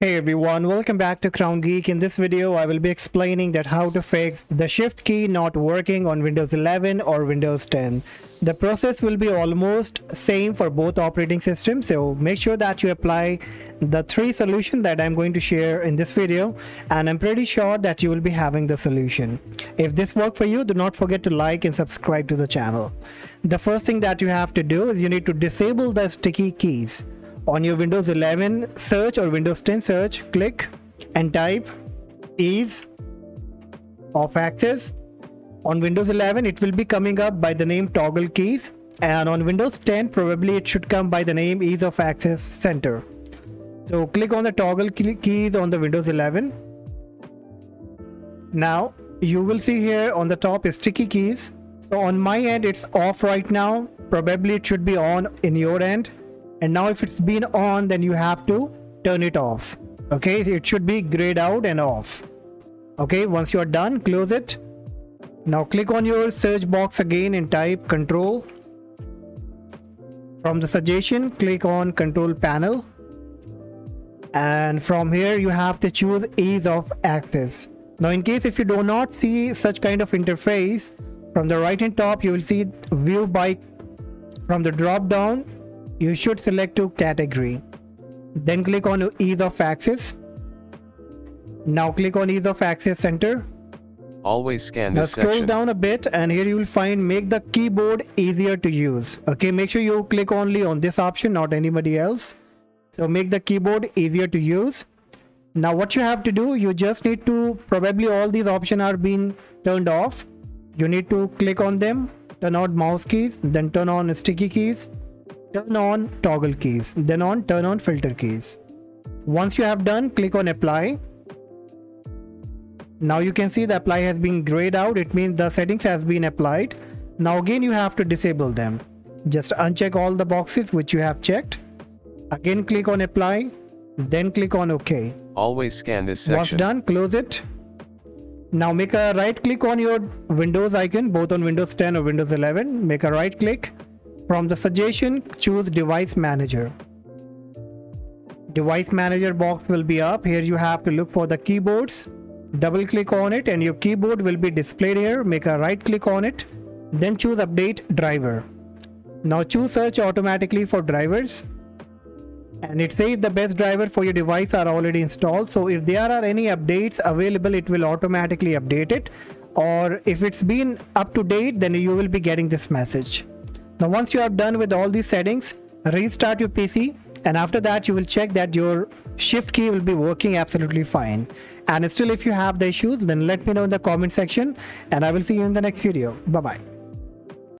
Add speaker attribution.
Speaker 1: Hey everyone, welcome back to Crown Geek. In this video, I will be explaining that how to fix the shift key not working on Windows 11 or Windows 10. The process will be almost same for both operating systems, so make sure that you apply the three solutions that I'm going to share in this video and I'm pretty sure that you will be having the solution. If this worked for you, do not forget to like and subscribe to the channel. The first thing that you have to do is you need to disable the sticky keys on your Windows 11 search or Windows 10 search, click and type ease of access. On Windows 11, it will be coming up by the name toggle keys and on Windows 10, probably it should come by the name ease of access center. So click on the toggle keys on the Windows 11. Now you will see here on the top is sticky keys. So on my end, it's off right now. Probably it should be on in your end and now if it's been on then you have to turn it off. Okay it should be grayed out and off. Okay once you are done close it. Now click on your search box again and type control. From the suggestion click on control panel. And from here you have to choose ease of access. Now in case if you do not see such kind of interface from the right hand top you will see view by from the drop down you should select to category. Then click on ease of access. Now click on ease of access center.
Speaker 2: Always scan
Speaker 1: now
Speaker 2: this
Speaker 1: scroll
Speaker 2: section.
Speaker 1: down a bit and here you will find make the keyboard easier to use. Okay, make sure you click only on this option, not anybody else. So make the keyboard easier to use. Now what you have to do, you just need to, probably all these options are being turned off. You need to click on them, turn on mouse keys, then turn on sticky keys, turn on toggle keys then on turn on filter keys. Once you have done click on apply. Now you can see the apply has been grayed out. It means the settings has been applied. Now again you have to disable them. Just uncheck all the boxes which you have checked. Again click on apply then click on ok.
Speaker 2: Always scan this
Speaker 1: once
Speaker 2: section.
Speaker 1: done close it. Now make a right click on your windows icon both on windows 10 or windows 11 make a right click from the suggestion, choose device manager. Device manager box will be up. Here you have to look for the keyboards. Double click on it and your keyboard will be displayed here. Make a right click on it. Then choose update driver. Now choose search automatically for drivers. And it says the best driver for your device are already installed. So if there are any updates available, it will automatically update it. Or if it's been up to date, then you will be getting this message. Now once you are done with all these settings, restart your PC and after that you will check that your shift key will be working absolutely fine. And still if you have the issues then let me know in the comment section and I will see you in the next video. Bye bye.